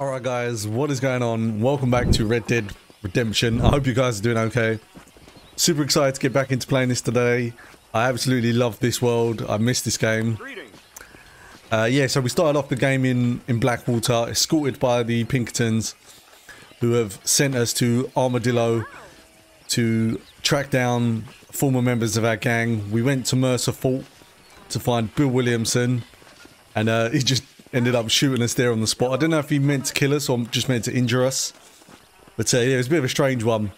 Alright guys, what is going on? Welcome back to Red Dead Redemption. I hope you guys are doing okay. Super excited to get back into playing this today. I absolutely love this world. I missed this game. Uh, yeah, so we started off the game in, in Blackwater, escorted by the Pinkertons, who have sent us to Armadillo to track down former members of our gang. We went to Mercer Fort to find Bill Williamson, and uh, he just ended up shooting us there on the spot. I don't know if he meant to kill us or just meant to injure us. But uh, yeah, it was a bit of a strange one.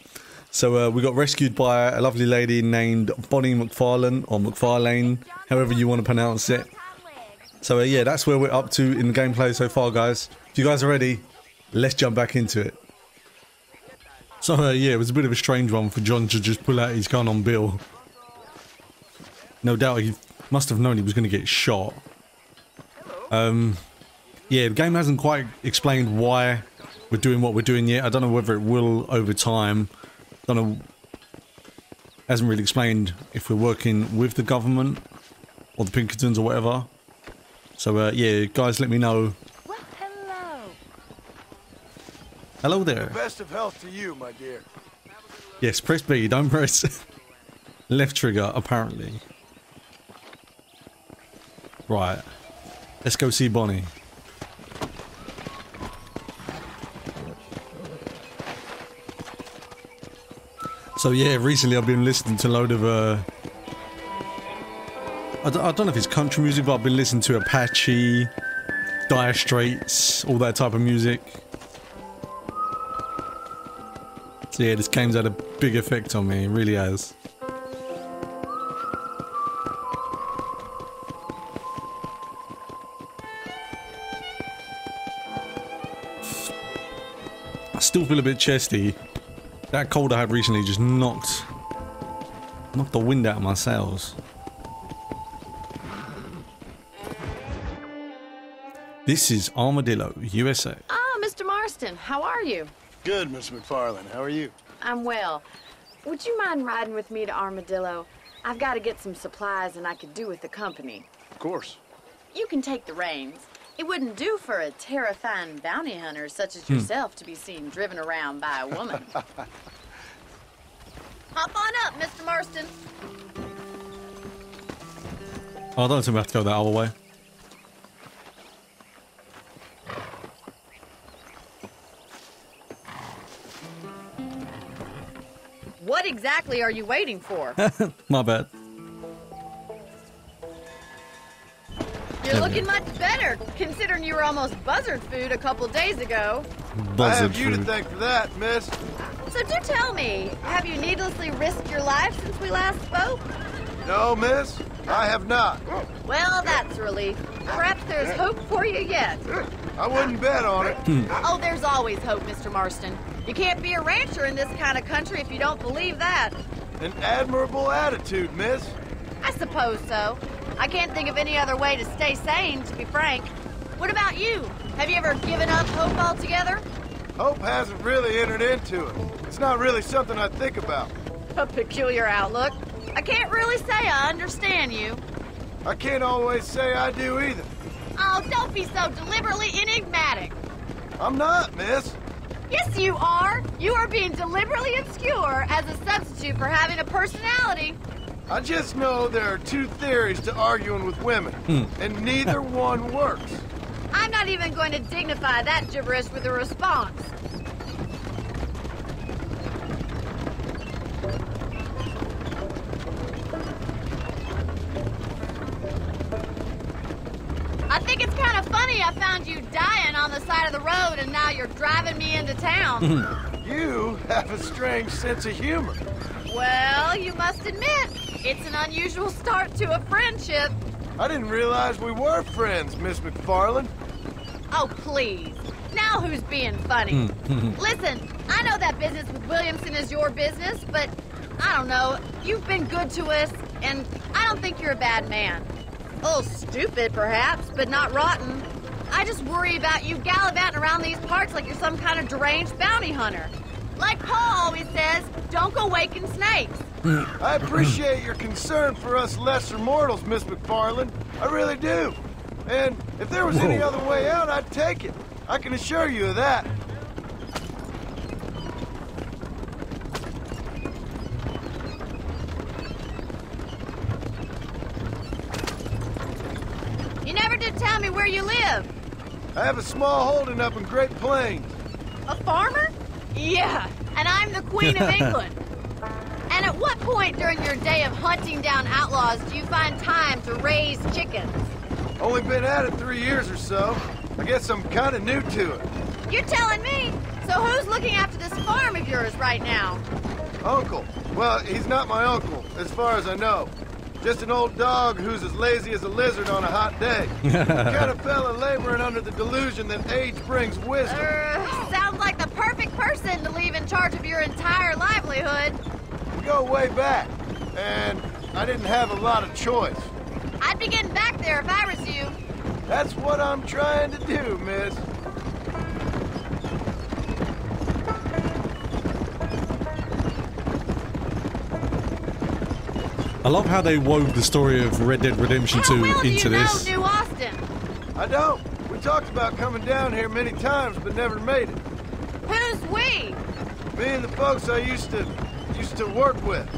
So uh, we got rescued by a lovely lady named Bonnie McFarlane or McFarlane, however you want to pronounce it. So uh, yeah, that's where we're up to in the gameplay so far, guys. If you guys are ready, let's jump back into it. So uh, yeah, it was a bit of a strange one for John to just pull out his gun on Bill. No doubt he must have known he was going to get shot. Um, yeah, the game hasn't quite explained why we're doing what we're doing yet. I don't know whether it will over time. Don't know. Hasn't really explained if we're working with the government or the Pinkertons or whatever. So uh, yeah, guys, let me know. Well, hello. Hello there. Best of health to you, my dear. Yes, press B. Don't press left trigger. Apparently. Right. Let's go see Bonnie. So yeah, recently I've been listening to a load of uh I don't, I don't know if it's country music, but I've been listening to Apache, Dire Straits, all that type of music. So yeah, this game's had a big effect on me, it really has. I still feel a bit chesty. That cold I had recently just knocked knocked the wind out of my sails. This is Armadillo, USA. Ah, Mr. Marston, how are you? Good, Miss MacFarlane. How are you? I'm well. Would you mind riding with me to Armadillo? I've got to get some supplies and I could do with the company. Of course. You can take the reins. It wouldn't do for a terrifying bounty hunter such as hmm. yourself to be seen driven around by a woman. Hop on up, Mr. Marston. Oh, I don't think we have to go that other way. What exactly are you waiting for? My bad. Looking much better, considering you were almost buzzard food a couple days ago. Buzzard I have you to thank for that, miss. So do tell me, have you needlessly risked your life since we last spoke? No, miss, I have not. Well, that's a relief. Perhaps there's hope for you yet. I wouldn't bet on it. Hmm. Oh, there's always hope, Mr. Marston. You can't be a rancher in this kind of country if you don't believe that. An admirable attitude, miss. I suppose so. I can't think of any other way to stay sane, to be frank. What about you? Have you ever given up hope altogether? Hope hasn't really entered into it. It's not really something I think about. A peculiar outlook. I can't really say I understand you. I can't always say I do either. Oh, don't be so deliberately enigmatic. I'm not, miss. Yes, you are. You are being deliberately obscure as a substitute for having a personality. I just know there are two theories to arguing with women, hmm. and neither one works. I'm not even going to dignify that gibberish with a response. I think it's kind of funny I found you dying on the side of the road and now you're driving me into town. Hmm. You have a strange sense of humor. well, you must admit, it's an unusual start to a friendship. I didn't realize we were friends, Miss MacFarlane. Oh, please. Now who's being funny? Hmm. Listen, I know that business with Williamson is your business, but I don't know. You've been good to us, and I don't think you're a bad man. A little stupid, perhaps, but not rotten. I just worry about you gallivanting around these parts like you're some kind of deranged bounty hunter. Like Paul always says, don't go waking snakes. I appreciate your concern for us lesser mortals, Miss MacFarlane. I really do. And if there was any other way out, I'd take it. I can assure you of that. You never did tell me where you live. I have a small holding up in Great Plains. A farmer? Yeah, and I'm the Queen of England. And at what point during your day of hunting down outlaws do you find time to raise chickens? Only been at it three years or so. I guess I'm kind of new to it. You're telling me? So who's looking after this farm of yours right now? Uncle. Well, he's not my uncle, as far as I know. Just an old dog who's as lazy as a lizard on a hot day. kind of fella laboring under the delusion that age brings wisdom. Uh, sounds like the perfect person to leave in charge of your entire livelihood. We go way back, and I didn't have a lot of choice. I'd be getting back there if I was you. That's what I'm trying to do, miss. I love how they wove the story of Red Dead Redemption How 2 well do into you know this. New Austin? I don't. We talked about coming down here many times, but never made it. Who's we? Me and the folks I used to used to work with.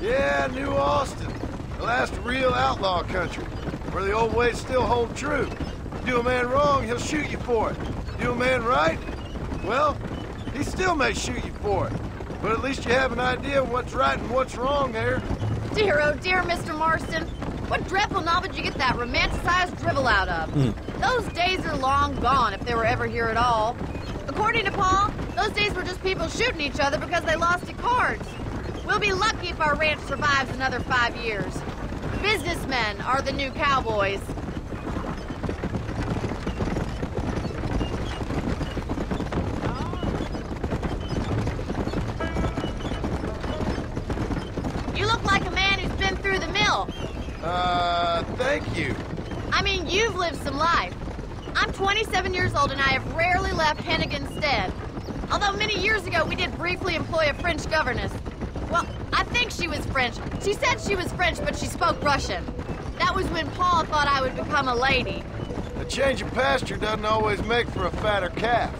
Yeah, New Austin. The last real outlaw country, where the old ways still hold true. Do a man wrong, he'll shoot you for it. Do a man right, well, he still may shoot you for it. But at least you have an idea of what's right and what's wrong there. Dear, oh dear, Mr. Marston. What dreadful novel did you get that romanticized drivel out of? Hmm. Those days are long gone, if they were ever here at all. According to Paul, those days were just people shooting each other because they lost at cards. We'll be lucky if our ranch survives another five years. Businessmen are the new cowboys. You look like a man who's been through the mill. Uh, thank you. I mean, you've lived some life. I'm 27 years old and I have rarely left Hennigan's stead. Although many years ago we did briefly employ a French governess. Well, I think she was French. She said she was French, but she spoke Russian. That was when Paul thought I would become a lady. A change of pasture doesn't always make for a fatter calf.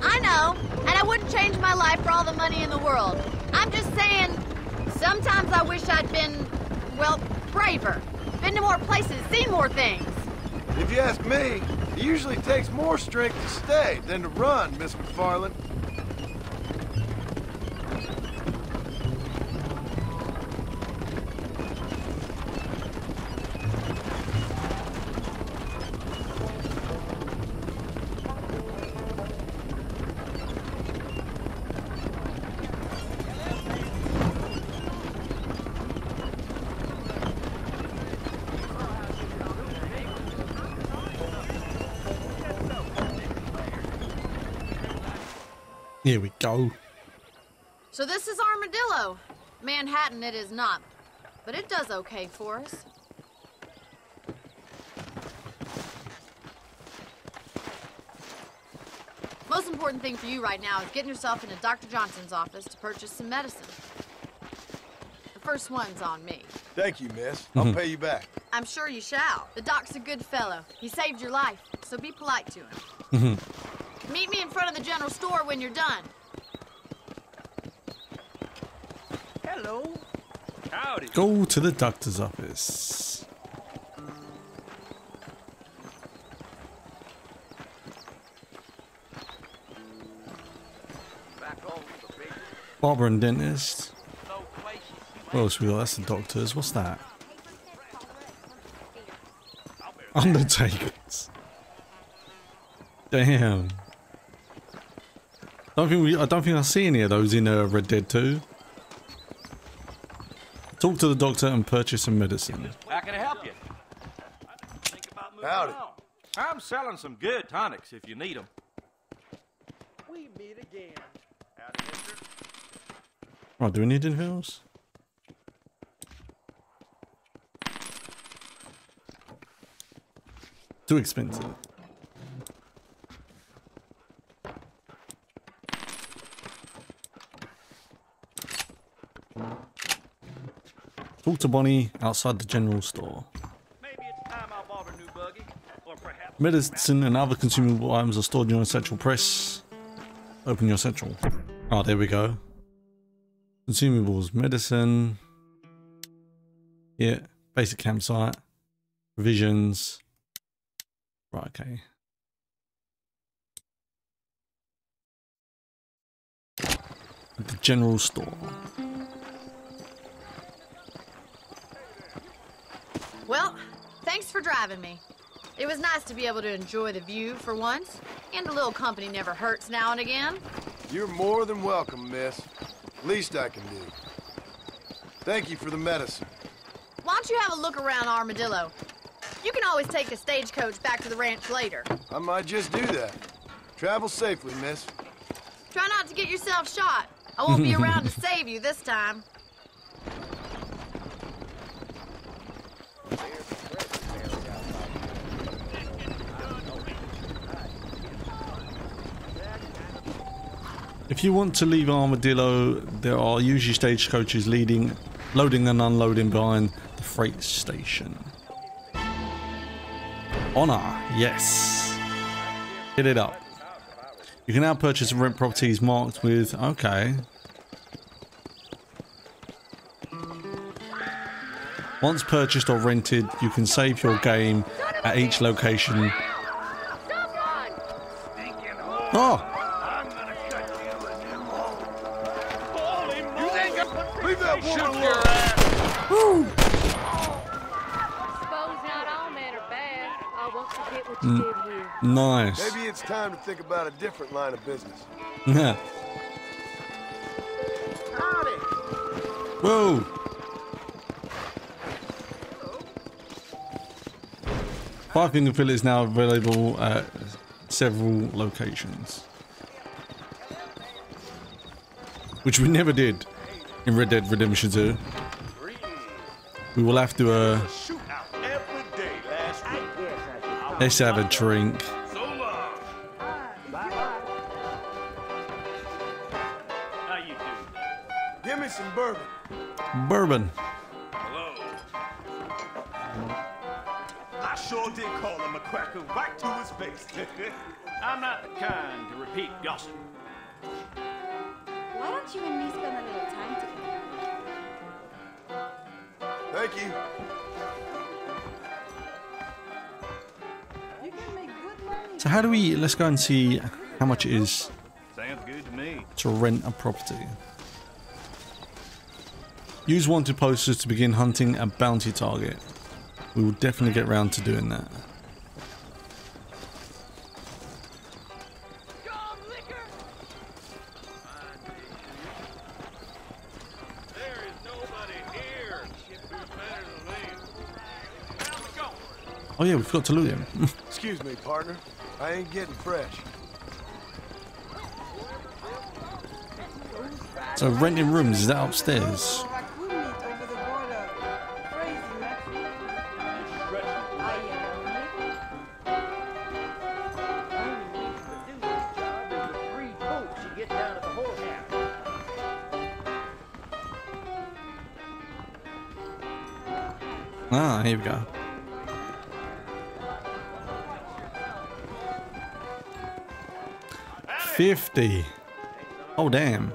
I know, and I wouldn't change my life for all the money in the world. I'm just saying, sometimes I wish I'd been, well, braver. Been to more places, seen more things. If you ask me, it usually takes more strength to stay than to run, Miss MacFarlane. Manhattan it is not, but it does okay for us. Most important thing for you right now is getting yourself into Dr. Johnson's office to purchase some medicine. The first one's on me. Thank you, miss. I'll mm-hmm. pay you back. I'm sure you shall. The doc's a good fellow. He saved your life, so be polite to him. Mm-hmm. Meet me in front of the general store when you're done. Hello. Howdy. Go to the doctor's office. Back over the big Barber and dentist. no places. What else we got? That's the doctors. What's that? Undertakers. Damn. Don't think we. I don't think I see any of those in uh, Red Dead 2. Talk to the doctor and purchase some medicine. How can I help you? Think about moving Howdy. on. I'm selling some good tonics if you need them. We meet again. Howdy, mister. Right, do we need anything else? Too expensive. Talk to Bonnie outside the general store. Maybe it's time I bought a new buggy, or perhaps Medicine and other consumable items are stored in your central Press. Open your central. Oh, there we go. Consumables, medicine. Yeah, basic campsite. Provisions. Right, okay. The general store. Well, thanks for driving me. It was nice to be able to enjoy the view for once, and a little company never hurts now and again. You're more than welcome, miss. Least I can do. Thank you for the medicine. Why don't you have a look around Armadillo? You can always take the stagecoach back to the ranch later. I might just do that. Travel safely, miss. Try not to get yourself shot. I won't be around to save you this time. If you want to leave Armadillo, there are usually stagecoaches leading, loading and unloading behind the freight station. Honor, yes. Hit it up. You can now purchase and rent properties marked with, okay. Once purchased or rented, you can save your game at each location. Oh! Think about a different line of business. Yeah. Whoa. Five finger fillet is now available at several locations. Which we never did in Red Dead Redemption 2. We will have to, uh, let's have a drink. Bourbon. I sure did call him a cracker right to his face. I'm not the kind to repeat gossip. Why don't you and me spend a little time together? Thank you. You can make good money. So how do we, let's go and see how much it is Sounds good to me. to rent a property. Use wanted posters to begin hunting a bounty target. We will definitely get round to doing that. There is nobody here who's better than me. How's it going? Oh yeah, we forgot to loot him. Excuse me, partner. I ain't getting fresh. so renting rooms, is that upstairs? Ah, here we go. Fifty. Oh damn.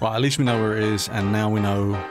Right, at least we know where it is, and now we know.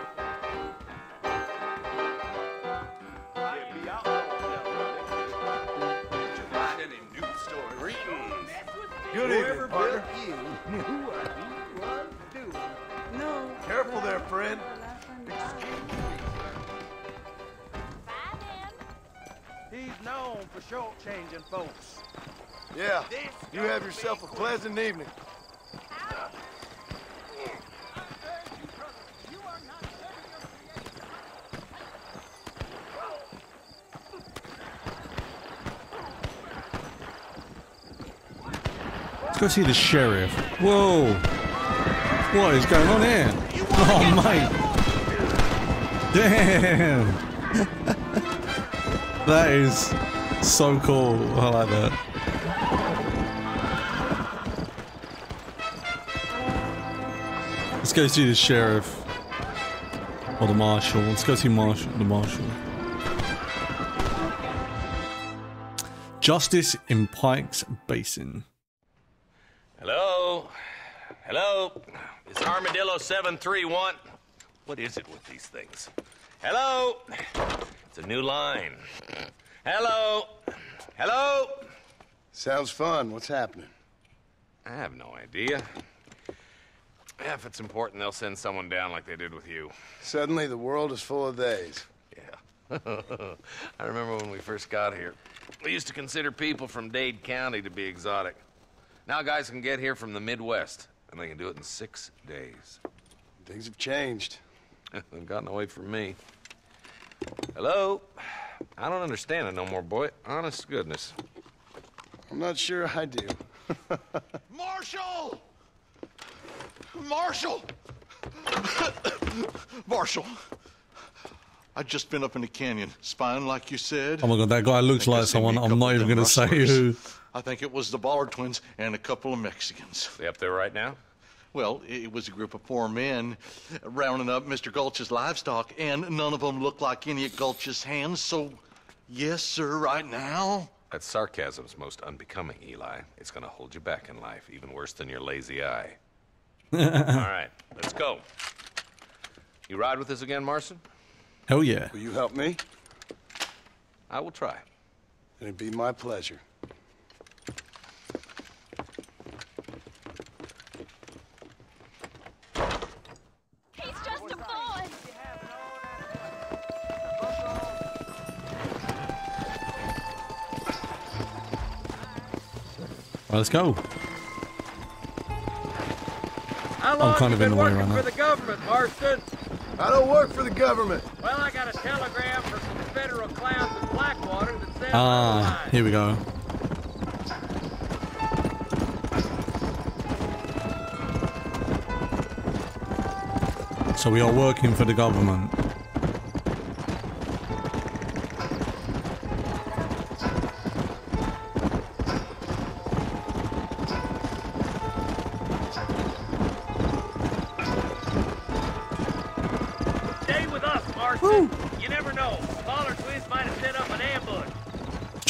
Go see the sheriff. Whoa. What is going on here? Oh, mate. Damn. that is so cool. I like that. Let's go see the sheriff. Or the marshal. Let's go see marshal, the marshal. Justice in Pikes Basin. Hello? Hello? It's Armadillo 731. What is it with these things? Hello? It's a new line. Hello? Hello? Sounds fun. What's happening? I have no idea. Yeah, if it's important, they'll send someone down like they did with you. Suddenly, the world is full of days. Yeah. I remember when we first got here. We used to consider people from Dade County to be exotic. Now guys can get here from the Midwest, and they can do it in six days. Things have changed. They've gotten away from me. Hello? I don't understand it no more, boy. Honest goodness. I'm not sure I do. Marshall! Marshall! Marshall! I've just been up in the canyon, spying like you said. Oh my god, that guy looks like someone. me a I'm not even going to say who. I think it was the Bollard twins and a couple of Mexicans. They up there right now? Well, it was a group of four men rounding up Mr. Gulch's livestock, and none of them looked like any of Gulch's hands, so yes, sir, right now. That sarcasm's most unbecoming, Eli. It's gonna hold you back in life, even worse than your lazy eye. All right, let's go. You ride with us again, Marston? Hell yeah. Will you help me? I will try. It'd be my pleasure. Let's go. I'm kind of in been the way working right for now. the government, Marston? I don't work for the government. Well, I got a telegram from some federal clowns in Blackwater that says Ah, I'm here we go. So we are working for the government.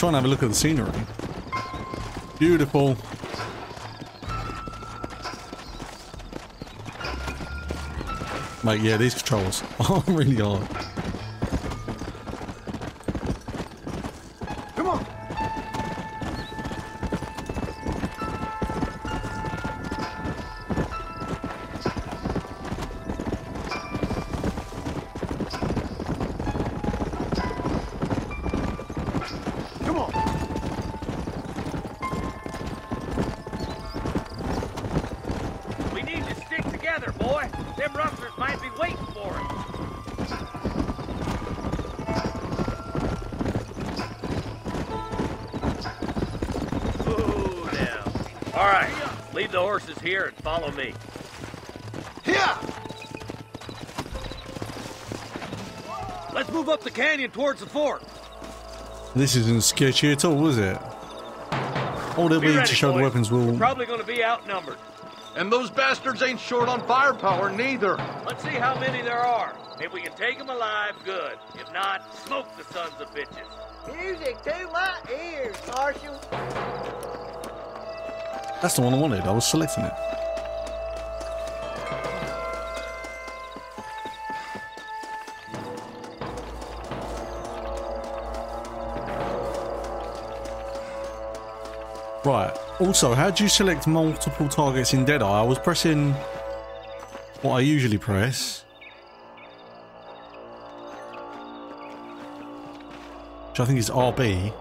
Try and have a look at the scenery. Beautiful. Mate, yeah, these controls are really hard. Boy. Them rustlers might be waiting for us. Ooh, now. All right, leave the horses here and follow me. Here. Let's move up the canyon towards the fort. This isn't sketchy at all, is it? All they'll Be be ready, to show the boys. weapons We're will. probably going to be outnumbered. And those bastards ain't short on firepower neither. Let's see how many there are. If we can take them alive, good. If not, smoke the sons of bitches. Music to my ears, Marshal. That's the one I wanted. I was selecting it. Right. Also, how do you select multiple targets in Deadeye? I was pressing what I usually press. Which I think is RB.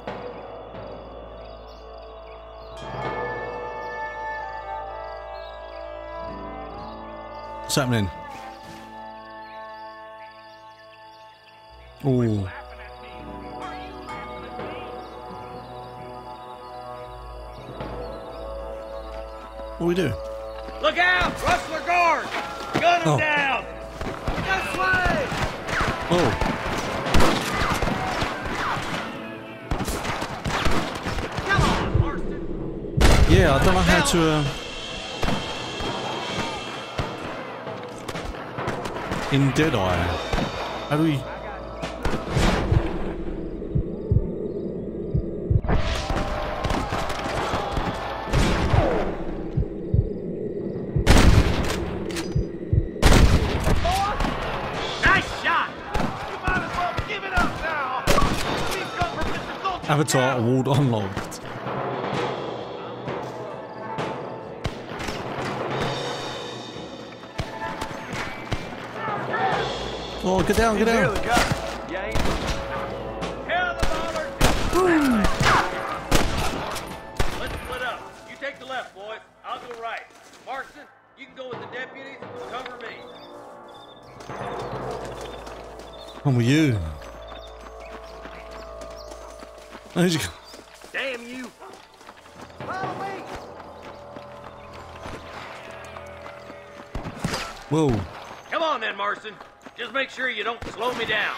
What's happening? Ooh. We do? Look out! Rustler guard! Gun him Oh. down! This way! Oh. Come on, Marston! Yeah, I don't know how to. Uh... in Deadeye. How do we... Avatar award unlocked. Oh, get down, get down. Nearly got it. You ain't. Hell of a baller! Let's split up. You take the left, boys. I'll go right. Marston, you can go with the deputies. Cover me. I'm with you. How'd you... Damn you! Whoa. Come on then, Marston. Just make sure you don't slow me down.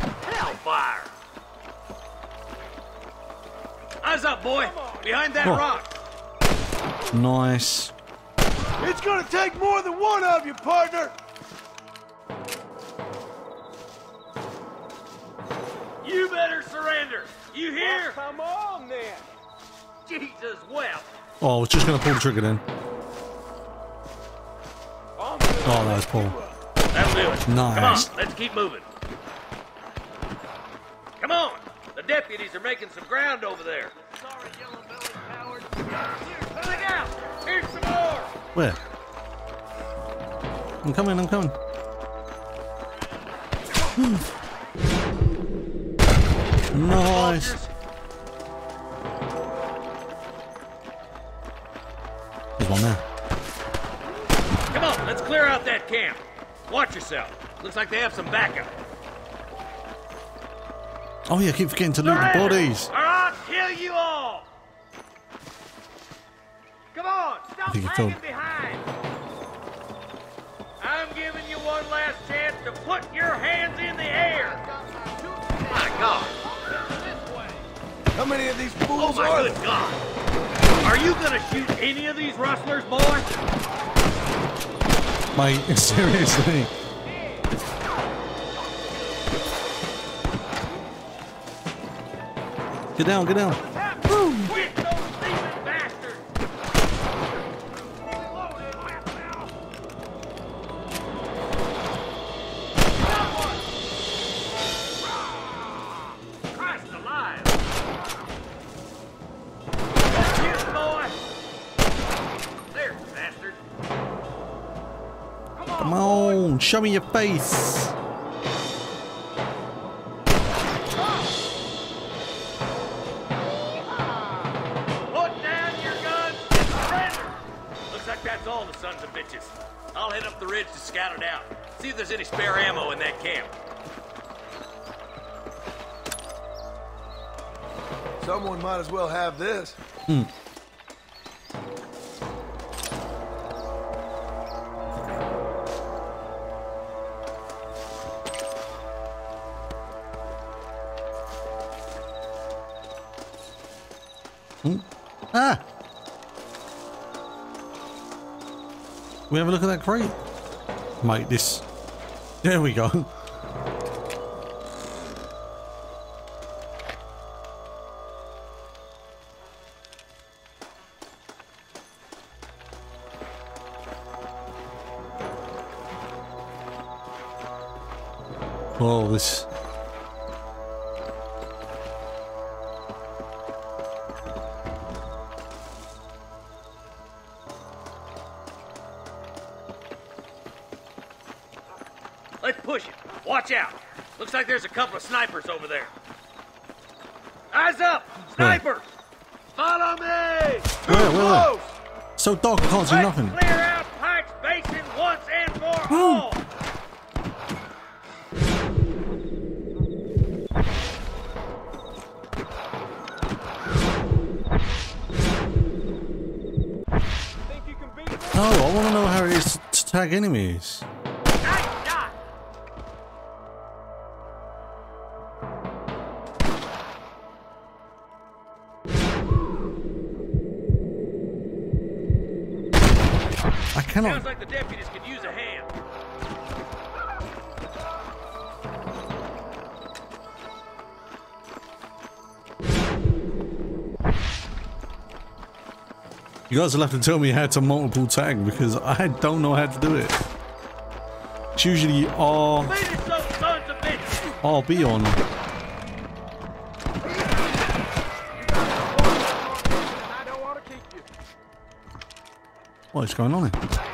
Hellfire! Eyes up, boy. Behind that Oh. rock. Nice. It's gonna take more than one of you, partner. Jesus, well. Oh, I was just going to pull the trigger then. Oh, that was Paul. That'll do it. Come on, Nice. let's keep moving. Come on. The deputies are making some ground over there. Sorry, yellow belly cowards. Here, look out. Here's some more. Where? I'm coming, I'm coming. nice. Clear out that camp. Watch yourself. Looks like they have some backup. Oh yeah, I keep forgetting to loot the bodies. Or I'll kill you all. Come on, stop think he behind. I'm giving you one last chance to put your hands in the air. My God. How many of these Oh fools my are good there? God. Are you gonna shoot any of these rustlers, boy? Mate, seriously. Get down, get down. The sons of bitches. I'll head up the ridge to scout it out. See if there's any spare ammo in that camp. Someone might as well have this. Ah! We have a look at that crate. Mate, this. There we go. Oh, this. Couple of snipers over there. Eyes up! Snipers! Follow me! Where, where, where? So I can't see nothing. clear out Pike's Basin once and for all! You beat me? No, I want to know how it is to tag enemies. You guys will have to tell me how to multiple tag because I don't know how to do it. It's usually R! RB on. What is going on here?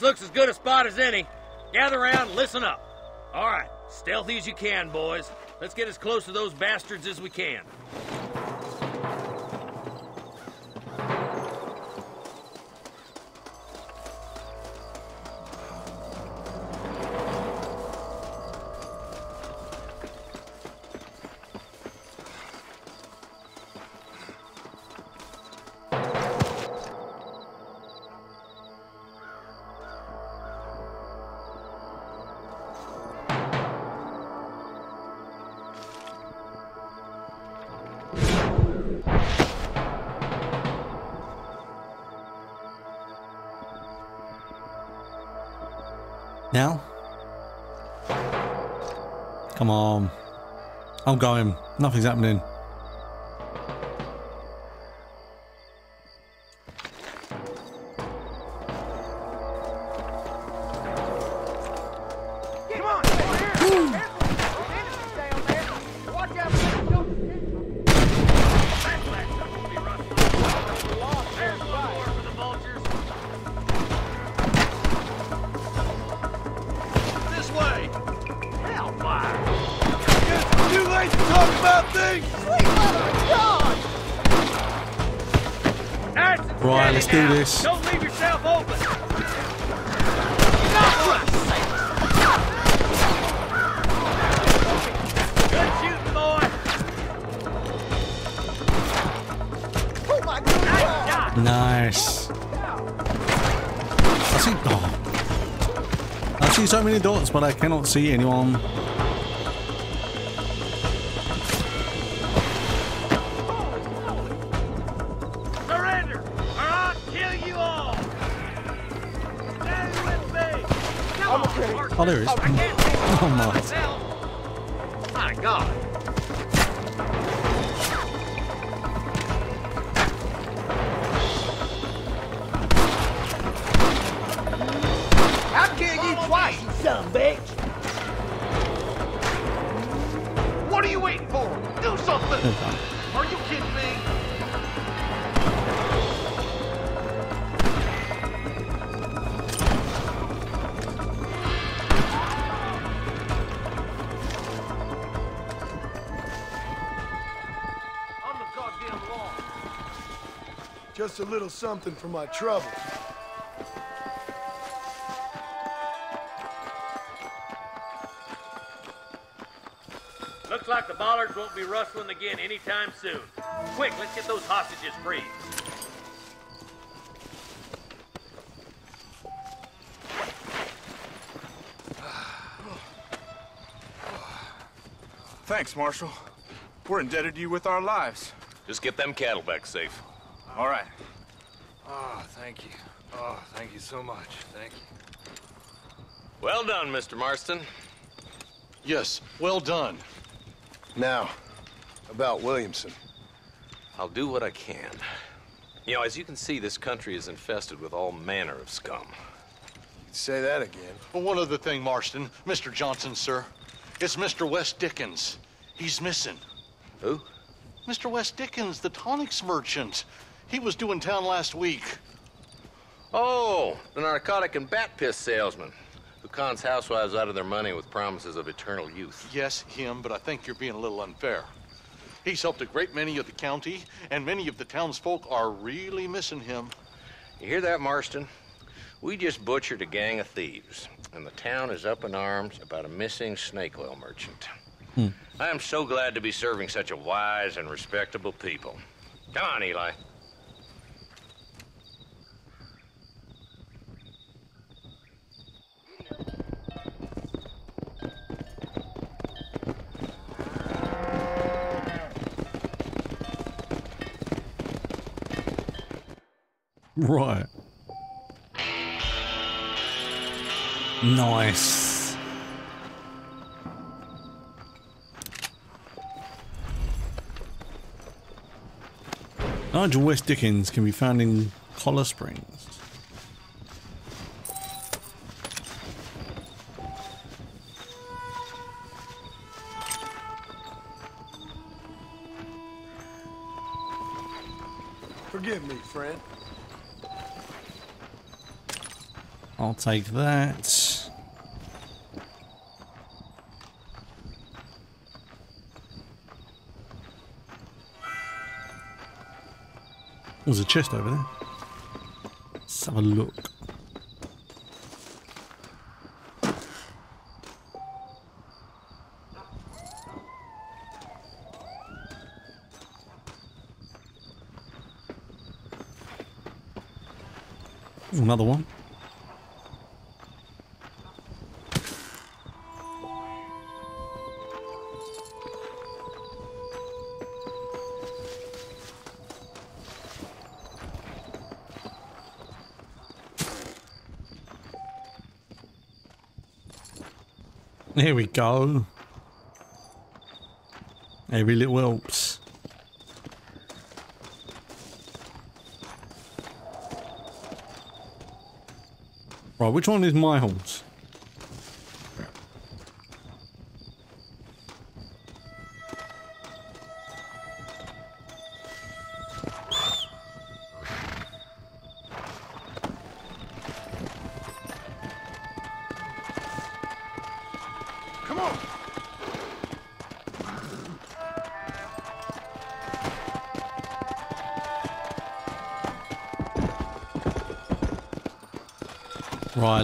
This looks as good a spot as any. Gather around listen up. All right, stealthy as you can, boys. Let's get as close to those bastards as we can. Come on. Um, I'm going. Nothing's happening. Nice I see. Oh. I see so many dots, but I cannot see anyone. Surrender, or I'll kill you all. Stand with me. Come on, Mark. Oh, there it is. I Oh, my. Little something for my trouble. Looks like the bollards won't be rustling again anytime soon. Quick, let's get those hostages free. Thanks, Marshal. We're indebted to you with our lives. Just get them cattle back safe. All right. Oh, thank you. Oh, thank you so much. Thank you. Well done, Mr. Marston. Yes, well done. Now, about Williamson. I'll do what I can. You know, as you can see, this country is infested with all manner of scum. You'd Say that again. Well, one other thing, Marston. Mr. Johnson, sir. It's Mr. West Dickens. He's missing. Who? Mr. West Dickens, the tonics merchant. He was due in town last week. Oh, the narcotic and bat piss salesman who cons housewives out of their money with promises of eternal youth. Yes, him, but I think you're being a little unfair. He's helped a great many of the county, and many of the townsfolk are really missing him. You hear that, Marston? We just butchered a gang of thieves, and the town is up in arms about a missing snake oil merchant. Hmm. I am so glad to be serving such a wise and respectable people. Come on, Eli. Right. Nice. Nigel West Dickens can be found in Cholla Springs. Forgive me, friend. I'll take that. There's a chest over there. Let's have a look. Another one. Here we go. Every little helps. Right, which one is my horse?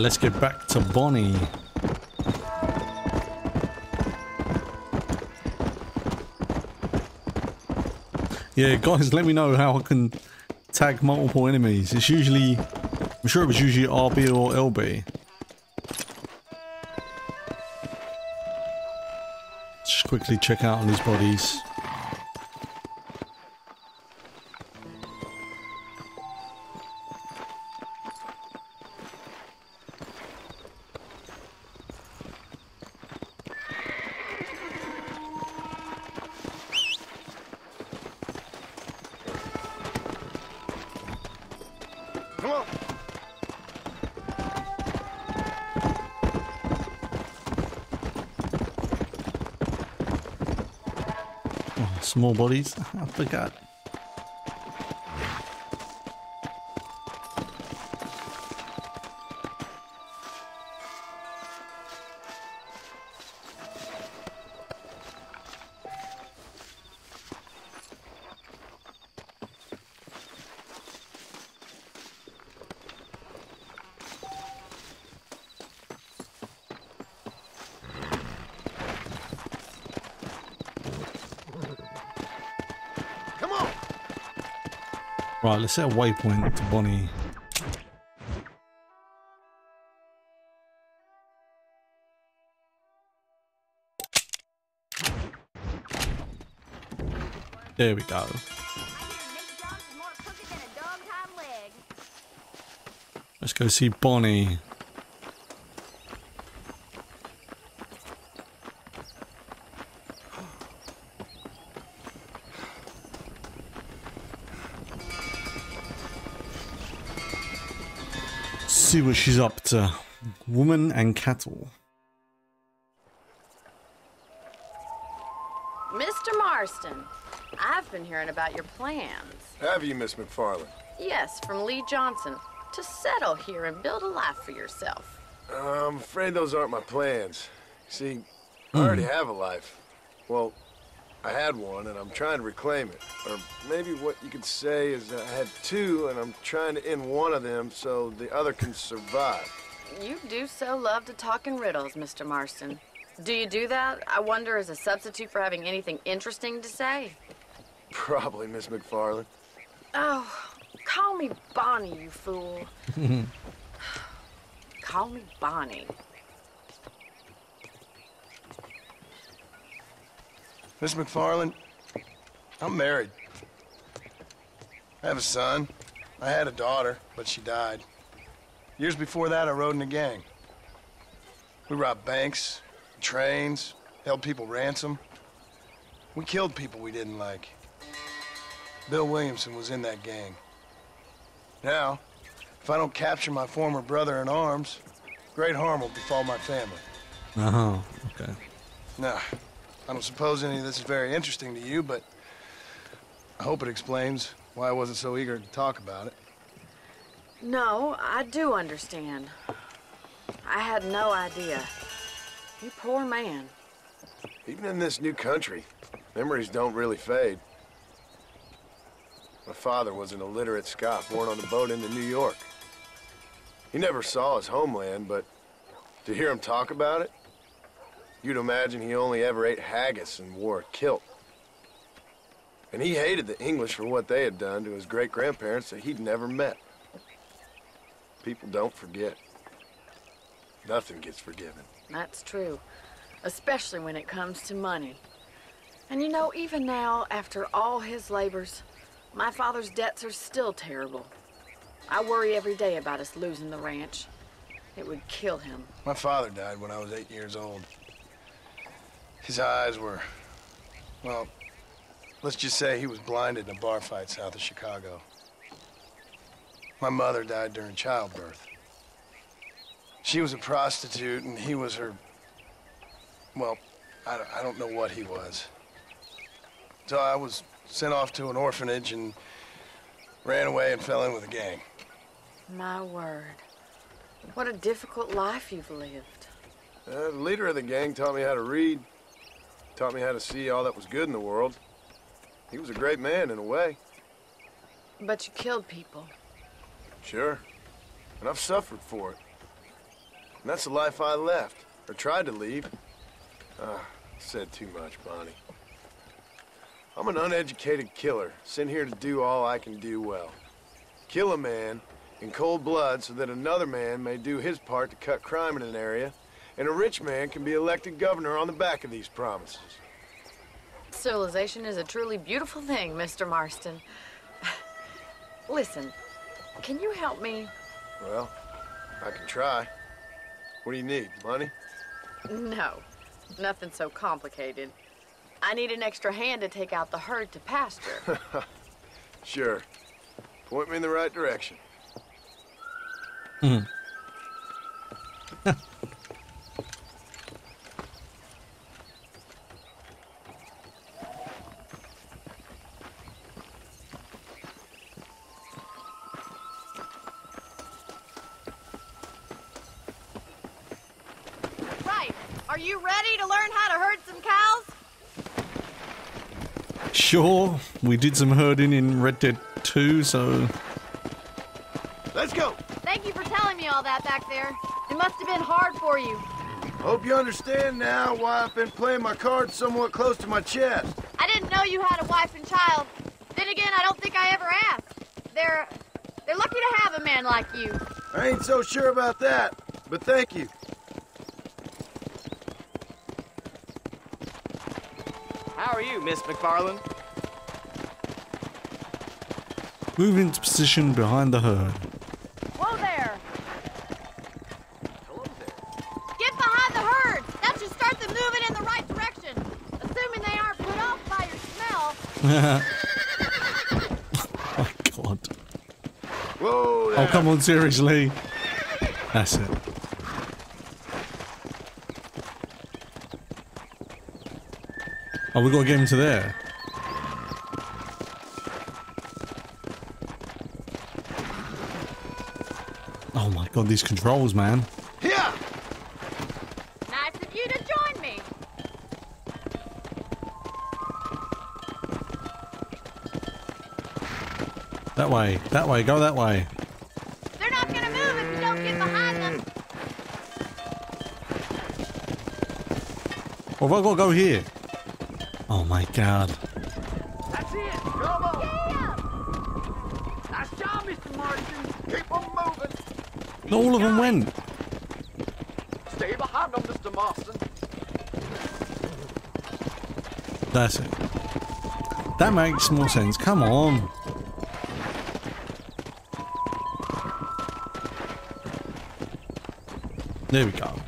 Let's get back to Bonnie. Yeah, guys, let me know how I can tag multiple enemies. It's usually, I'm sure it was usually RB or LB. Just quickly check out on these bodies. Small bodies. I forgot. Right, let's set a waypoint to Bonnie. There we go. Let's go see Bonnie. See what she's up to. Woman and cattle. Mr. Marston, I've been hearing about your plans. Have you, Miss MacFarlane? Yes, from Leigh Johnson. To settle here and build a life for yourself. I'm afraid those aren't my plans. See, I hmm. already have a life. Well, I had one, and I'm trying to reclaim it. Or maybe what you could say is I had two, and I'm trying to end one of them so the other can survive. You do so love to talk in riddles, Mr. Marston. Do you do that, I wonder, as a substitute for having anything interesting to say? Probably, Miss MacFarlane. Oh, call me Bonnie, you fool. call me Bonnie. Miss MacFarlane, I'm married. I have a son, I had a daughter, but she died. Years before that, I rode in a gang. We robbed banks, trains, held people ransom. We killed people we didn't like. Bill Williamson was in that gang. Now, if I don't capture my former brother in arms, great harm will befall my family. Huh. Okay. Now, I don't suppose any of this is very interesting to you, but I hope it explains why I wasn't so eager to talk about it. No, I do understand. I had no idea. You poor man. Even in this new country, memories don't really fade. My father was an illiterate Scot born on a boat into New York. He never saw his homeland, but to hear him talk about it, you'd imagine he only ever ate haggis and wore a kilt. And he hated the English for what they had done to his great-grandparents that he'd never met. People don't forget. Nothing gets forgiven. That's true. Especially when it comes to money. And you know, even now, after all his labors, my father's debts are still terrible. I worry every day about us losing the ranch. It would kill him. My father died when I was eight years old. His eyes were, well, let's just say he was blinded in a bar fight south of Chicago. My mother died during childbirth. She was a prostitute and he was her, well, I, don't- I don't know what he was. So I was sent off to an orphanage and ran away and fell in with a gang. My word. What a difficult life you've lived. Uh, the leader of the gang taught me how to read, taught me how to see all that was good in the world. He was a great man in a way, But you killed people. sure. And I've suffered for it. And that's the life I left, or tried to leave. Ah, said too much, Bonnie. I'm an uneducated killer, sent here to do all I can do well. Kill a man in cold blood so that another man may do his part to cut crime in an area, and a rich man can be elected governor on the back of these promises. Civilization is a truly beautiful thing, Mr. Marston. Listen, can you help me? Well, I can try. What do you need, money? No, nothing so complicated. I need an extra hand to take out the herd to pasture. Sure. Point me in the right direction. right. Mm-hmm. Are you ready to learn how to herd some cows? Sure. We did some herding in Red Dead 2, so Let's go! Thank you for telling me all that back there. It must have been hard for you. Hope you understand now why I've been playing my cards somewhat close to my chest. I didn't know you had a wife and child. Then again, I don't think I ever asked. They're they're lucky to have a man like you. I ain't so sure about that, but thank you. How are you, Miss MacFarlane? move into position behind the herd. Whoa there! Get behind the herd! That should start them moving in the right direction. Assuming they aren't put off by your smell. Oh my god. Whoa Oh, come on, seriously. That's it. Oh, we gotta get him to there. Oh my god, these controls, man. Yeah! Nice of you to join me. That way, that way, go that way. They're not gonna move if you don't get behind them. Or have I gotta go here? Oh my god. That's it! Come on! Yeah. Nice job, Mr. Marston. Keep them moving! all of them went! Stay behind them, Mr. Marston! That's it. That makes more sense. Come on! There we go.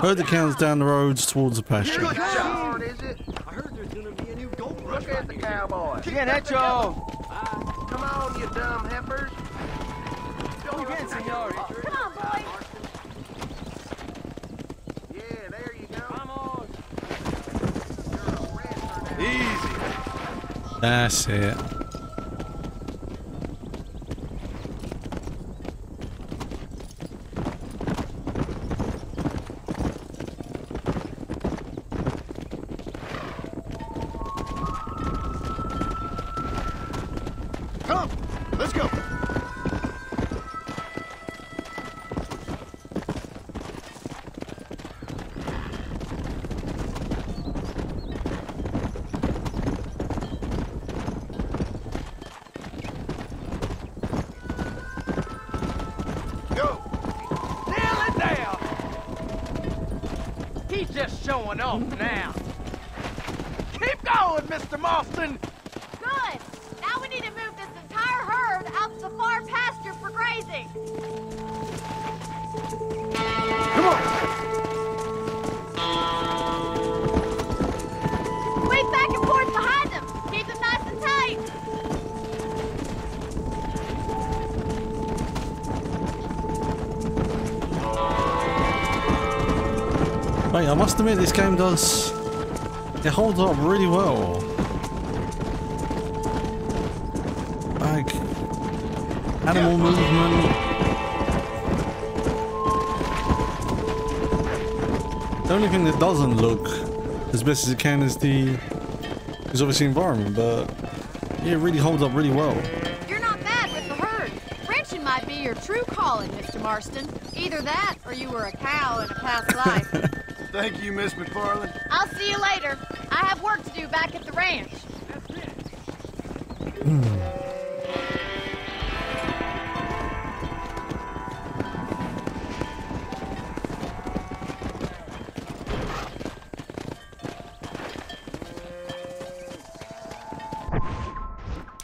Herd the cows down the roads towards the pasture. Good shot. is it? I heard there's gonna be a new gold rush. Look at the cowboy. Bien hecho. Come on, you dumb heifers. Muy bien, señor. Come on, boys. Yeah, there you go. Vamos. Easy. That's it. Wait, I must admit this game does... It holds up really well. Like... Animal movement... The only thing that doesn't look as best as it can is the... is obviously environment, but... Yeah, it really holds up really well. You're not bad with the herd. Ranching might be your true calling, Mr. Marston. Either that or you were a cow in a past life. Thank you, Miss MacFarlane. I'll see you later. I have work to do back at the ranch.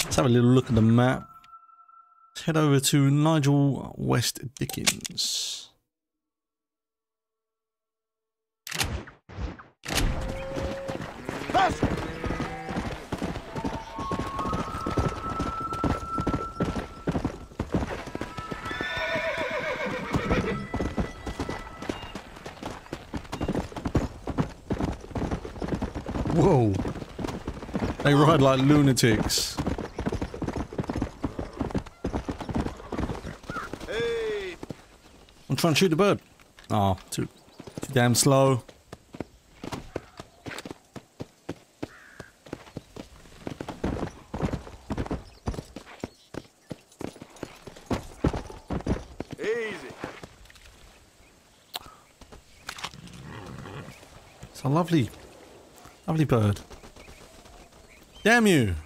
Let's have a little look at the map. Let's head over to Nigel West Dickens. Whoa. They ride like lunatics. Hey. I'm trying to shoot the bird. Oh, too, too damn slow. Easy. It's a lovely, lovely bird. Damn you!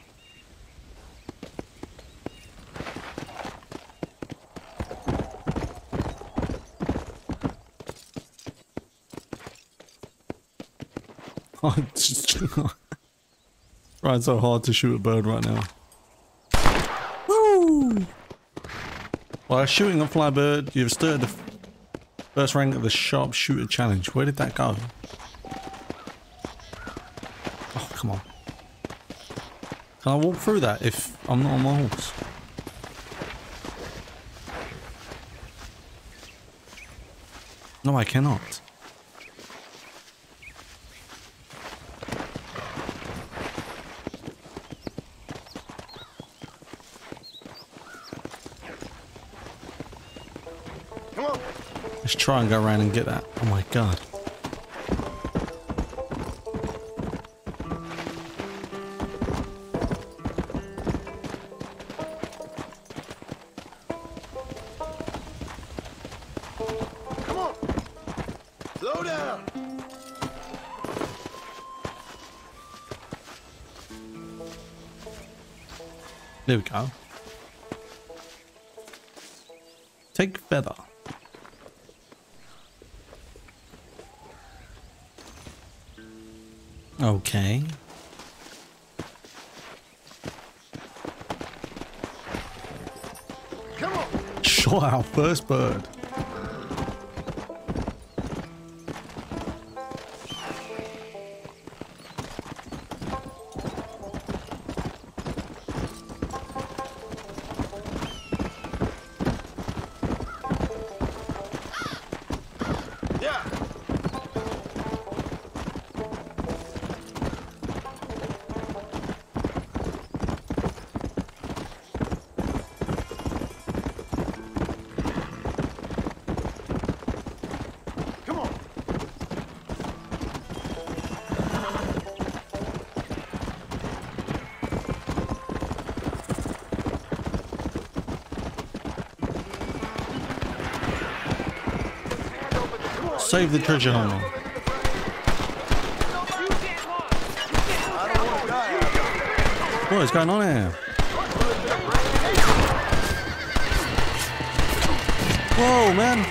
Oh, I'm just trying so hard to shoot a bird right now. Woo! While shooting a fly bird, you've stirred the first rank of the sharpshooter challenge. Where did that go? Oh, come on. Can I walk through that if I'm not on my horse? No, I cannot. Come on. Let's try and go around and get that. Oh my god. There we go. Take feather. Okay. Come on. Shot our first bird. Save the treasure hunter. What is going on here? Whoa, man.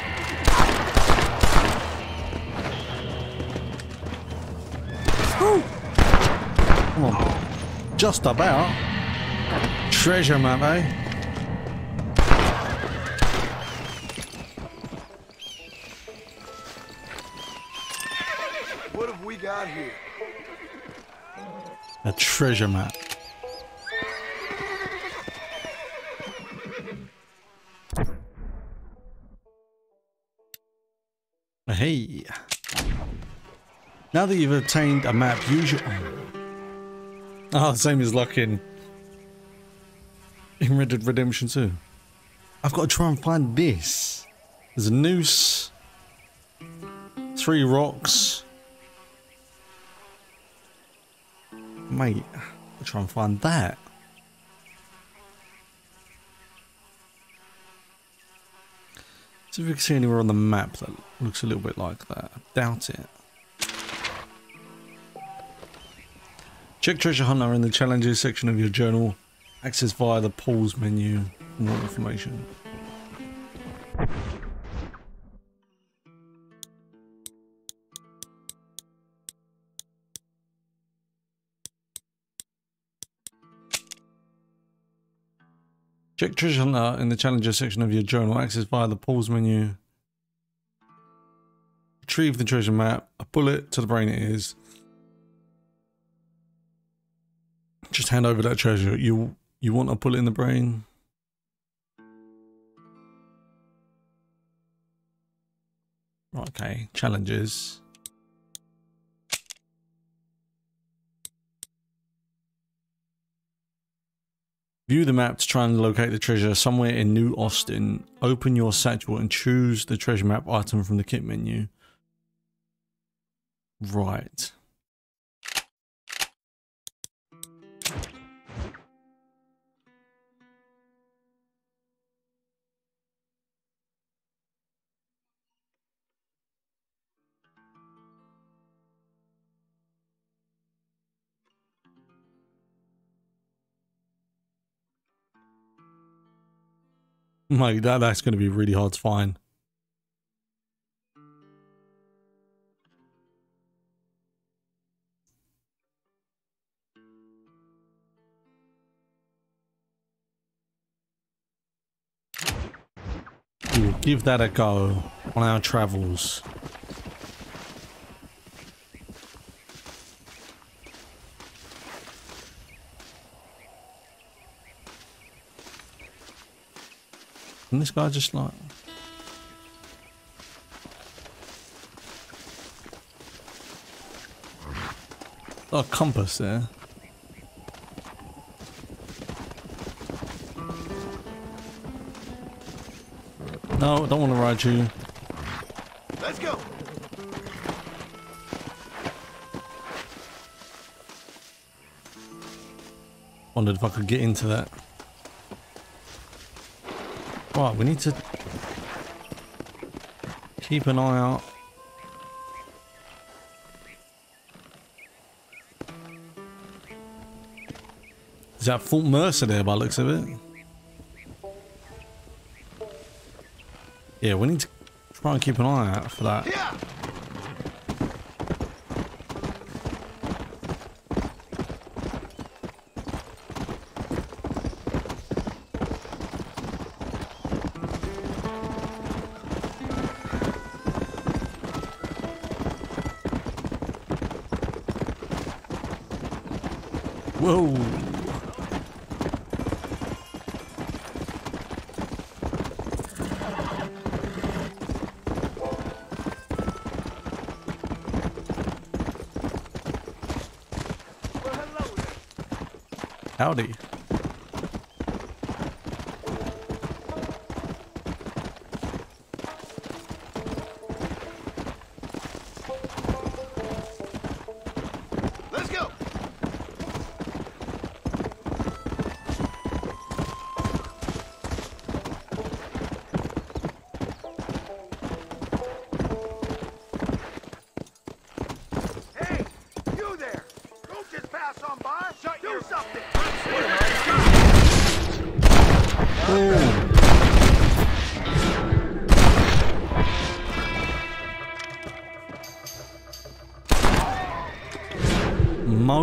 Come on. Just about. Treasure map, eh? Treasure map. Hey. Now that you've obtained a map, use your... Oh, same as luck in... In Red Dead Redemption 2. I've got to try and find this. There's a noose. Three rocks. Mate, I'll try and find that. See if we can see anywhere on the map that looks a little bit like that. I doubt it. Check Treasure Hunter in the challenges section of your journal. Access via the pause menu for more information. Check treasure uh, hunter in the challenger section of your journal. Access via the pause menu. Retrieve the treasure map. A bullet to the brain it is. Just hand over that treasure. You you want a bullet in the brain? Okay. Challenges. View the map to try and locate the treasure somewhere in New Austin. Open your satchel and choose the treasure map item from the kit menu. Right. Mate, that, that's going to be really hard to find. We'll give that a go on our travels. And this guy just like... Oh, compass there. No, I don't want to ride you. Let's go. Wondered if I could get into that. Right, we need to keep an eye out. Is that Fort Mercer there by the looks of it? Yeah, we need to try and keep an eye out for that.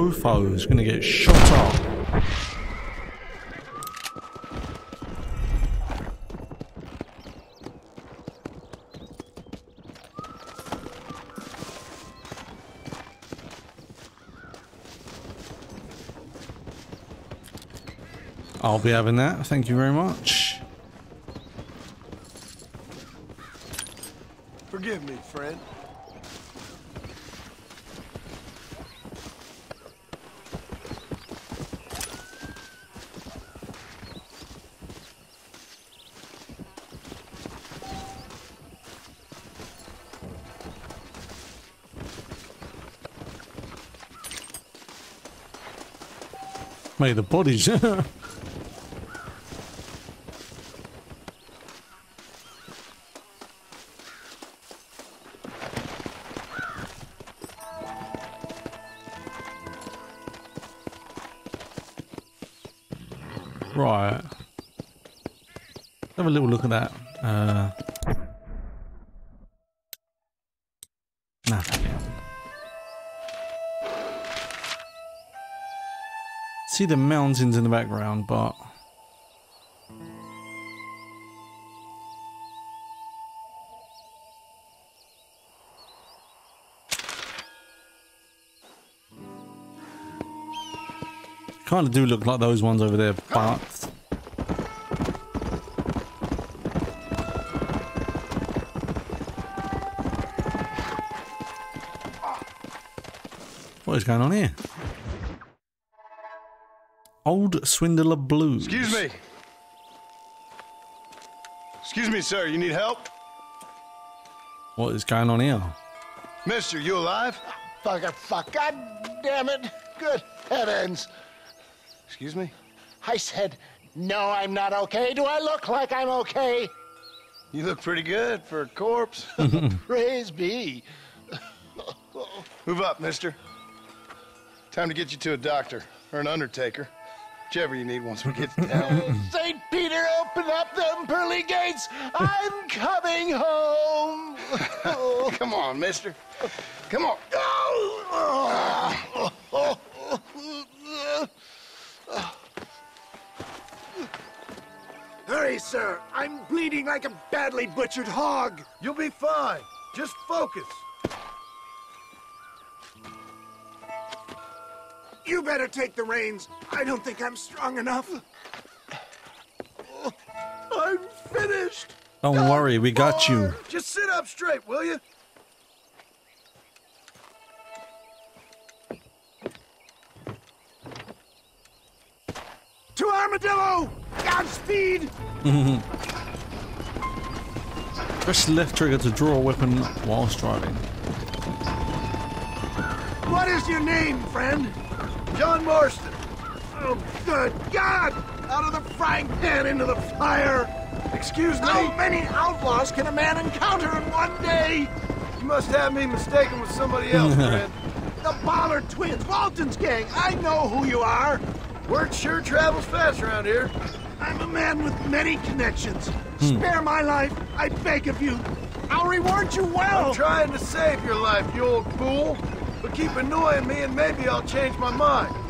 Mofo's gonna get shot up. I'll be having that. Thank you very much. Forgive me, friend. The bodies. right. Have a little look at that. Uh, See the mountains in the background, but kind of do look like those ones over there, but what is going on here? Old Swindler Blues. Excuse me. Excuse me, sir. You need help? What is going on here? Mister, you alive? Fucker, fuck. God damn it. Good heavens. Excuse me? I said, no, I'm not okay. Do I look like I'm okay? You look pretty good for a corpse. Praise be. Move up, mister. Time to get you to a doctor or an undertaker. Whichever you need once we get down. St. Peter, open up them pearly gates. I'm coming home. Come on, mister. Come on. Hurry, sir. I'm bleeding like a badly butchered hog. You'll be fine. Just focus. You better take the reins. I don't think I'm strong enough. I'm finished. Don't worry, we got you. Just sit up straight, will you? To Armadillo! Godspeed! Press the left trigger to draw a weapon whilst driving. What is your name, friend? John Marston. Oh, good God! Out of the frying pan into the fire! Excuse me? How many outlaws can a man encounter in one day? You must have me mistaken with somebody else, friend. The Bollard twins, Walton's gang. I know who you are. Word sure travels fast around here. I'm a man with many connections. Hmm. Spare my life, I beg of you. I'll reward you well. I'm trying to save your life, you old fool. But keep annoying me and maybe I'll change my mind.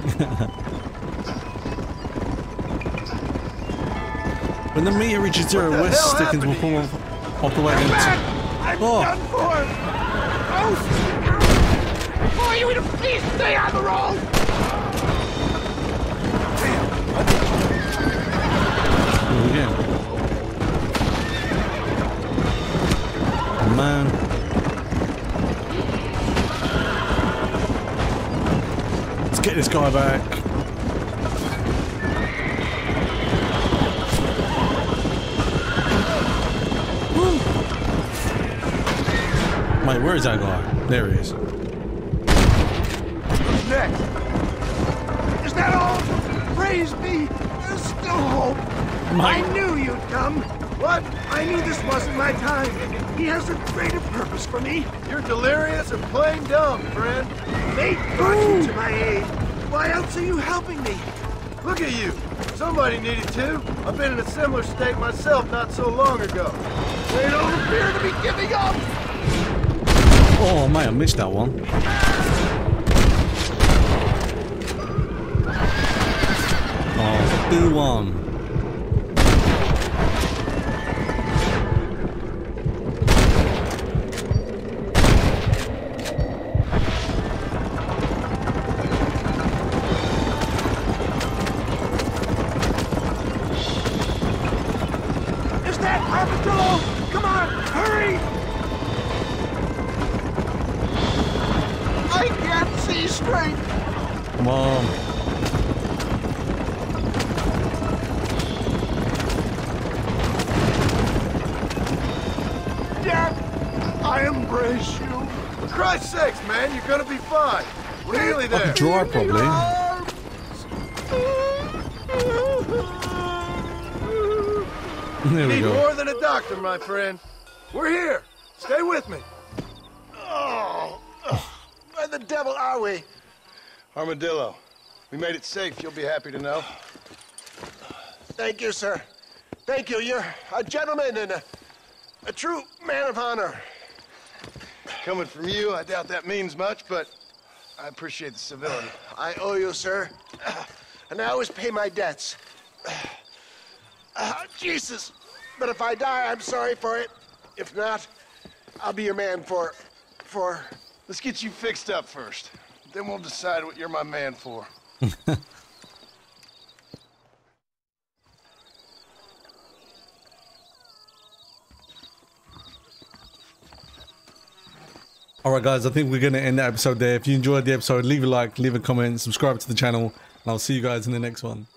when the mayor reaches zero west, Dickens will pull off, off the wagon. I'm oh. done for! Oh! For you to please stay on the roll! Oh, yeah. Man. Get this guy back. Wait, where is that guy? There he is. Next. Is that all? Praise be. There's still hope. Mike. I knew you'd come. What? I knew this wasn't my time. He has a greater purpose for me. You're delirious or plain dumb, friend. Fate brought you to my aid. Why else are you helping me? Look at you. Somebody needed to. I've been in a similar state myself not so long ago. They don't appear to be giving up. Oh, man, have missed that one. Oh, do one. I there. could drive probably. There we Need go. more than a doctor, my friend. We're here. Stay with me. Oh, oh, where the devil are we? Armadillo, we made it safe. You'll be happy to know. Thank you, sir. Thank you. You're a gentleman and a, a true man of honor. Coming from you, I doubt that means much, but I appreciate the civility. I owe you, sir. And I always pay my debts. Ah, Jesus. But if I die, I'm sorry for it. If not, I'll be your man for. for. Let's get you fixed up first. Then we'll decide what you're my man for. Alright guys, I think we're going to end the episode there. If you enjoyed the episode, leave a like, leave a comment, subscribe to the channel, and I'll see you guys in the next one.